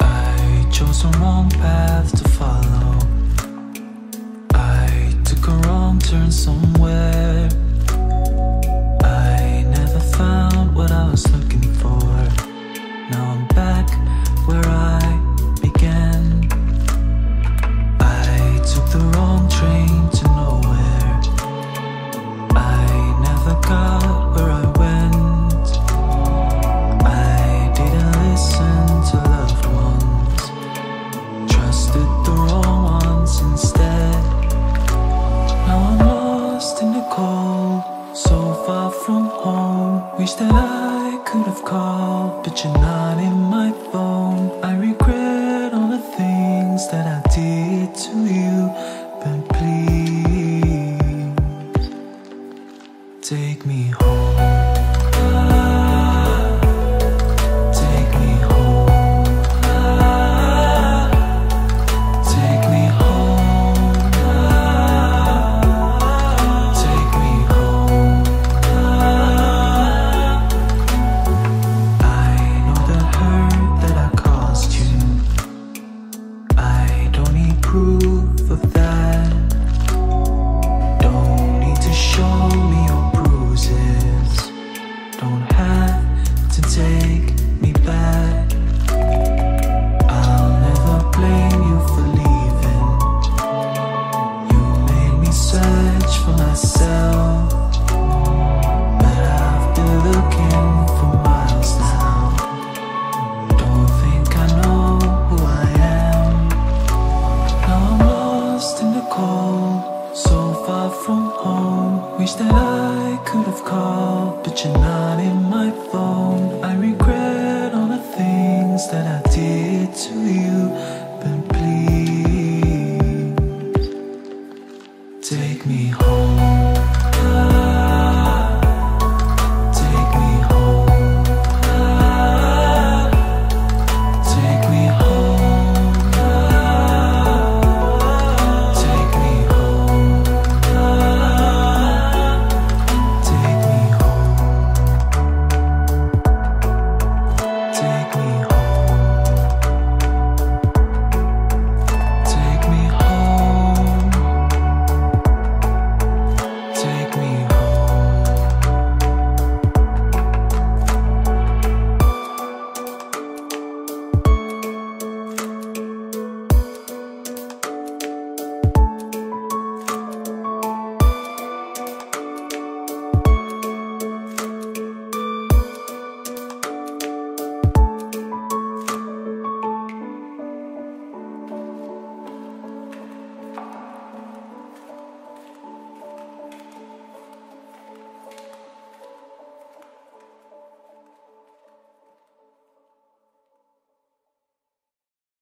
I chose the wrong path to follow. I took a wrong turn somewhere. Far from home. Wish that I could have called, but you're not in my phone. I regret all the things that I did to you, That I could have called, but you're not in my phone. I regret all the things that I did to you, but please take me home.